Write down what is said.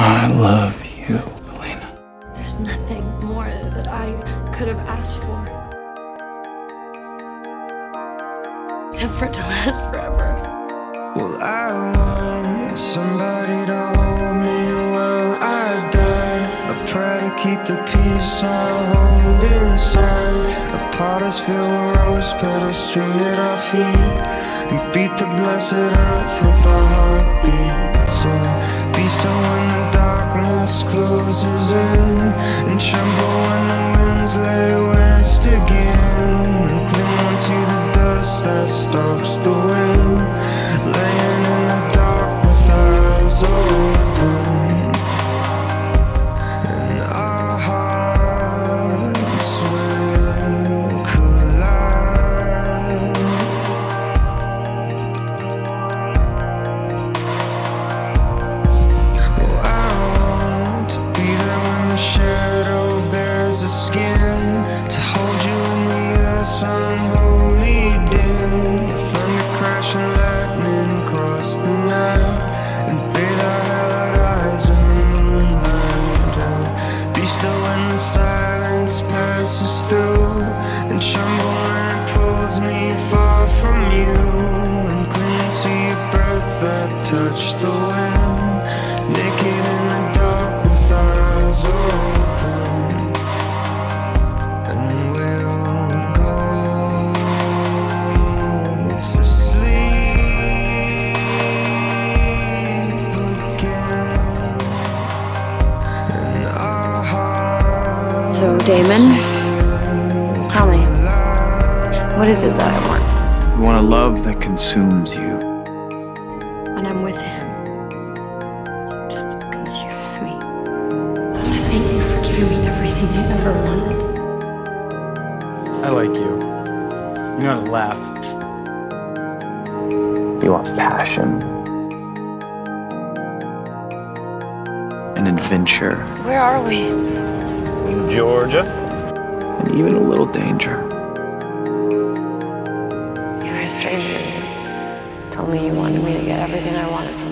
I love you, Elena. There's nothing more that I could have asked for. Except for it to last forever. Well, I want somebody to hold me while I die. I pray to keep the peace I hold inside. A pot is filled with rose petals, string at our feet. And beat the blessed earth with our heartbeats. Stalks the wind. And cross the night. And moonlight And be still when the silence passes through. And tremble when it pulls me far So, Damon, tell me, what is it that I want You want a love that consumes you. when I'm with him? It just consumes me. I want to thank you for giving me everything I ever wanted. I like you. You know how to laugh. You want passion. An adventure. Where are we? In Georgia. And even a little danger. You're a stranger. You told me you wanted me to get everything I wanted from